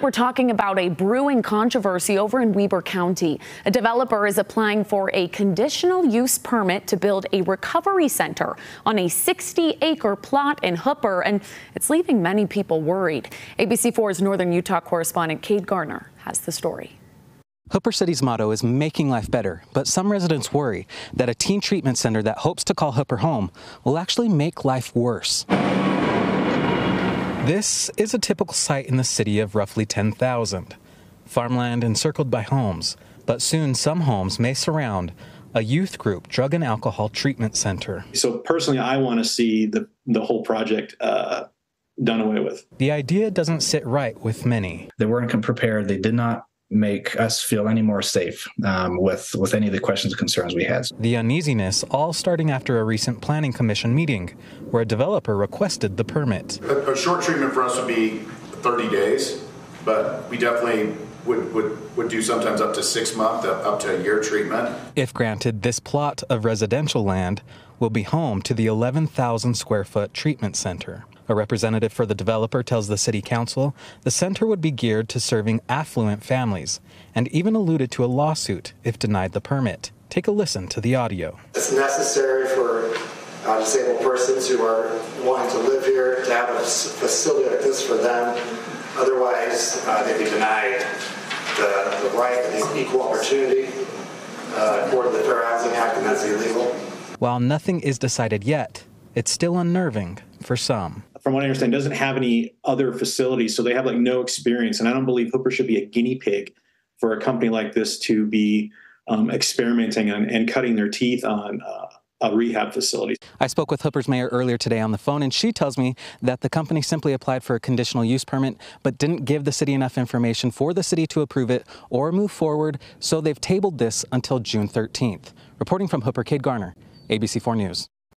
Tonight, we're talking about a brewing controversy over in Weber County. A developer is applying for a conditional use permit to build a recovery center on a 60 acre plot in Hooper, and it's leaving many people worried. ABC4's Northern Utah correspondent Cade Garner has the story. Hooper City's motto is making life better, but some residents worry that a teen treatment center that hopes to call Hooper home will actually make life worse. This is a typical site in the city of roughly 10,000. Farmland encircled by homes, but soon some homes may surround a youth group drug and alcohol treatment center. So personally, I want to see the, the whole project uh, done away with. The idea doesn't sit right with many. They weren't prepared. They did not make us feel any more safe um, with with any of the questions and concerns we had. The uneasiness all starting after a recent planning commission meeting, where a developer requested the permit. A, a short treatment for us would be 30 days, but we definitely would, would, would do sometimes up to six months, up to a year treatment. If granted, this plot of residential land will be home to the 11,000 square foot treatment center. A representative for the developer tells the city council the center would be geared to serving affluent families and even alluded to a lawsuit if denied the permit. Take a listen to the audio. It's necessary for uh, disabled persons who are wanting to live here to have a facility like this for them. Otherwise, uh, they'd be denied the, the right and equal opportunity uh, according to the Fair Housing Act, and that's illegal. While nothing is decided yet, it's still unnerving for some from what I understand, doesn't have any other facilities, so they have like no experience. And I don't believe Hooper should be a guinea pig for a company like this to be um, experimenting on, and cutting their teeth on uh, a rehab facility. I spoke with Hooper's mayor earlier today on the phone, and she tells me that the company simply applied for a conditional use permit, but didn't give the city enough information for the city to approve it or move forward, so they've tabled this until June 13th. Reporting from Hooper, Cade Garner, ABC4 News.